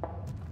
you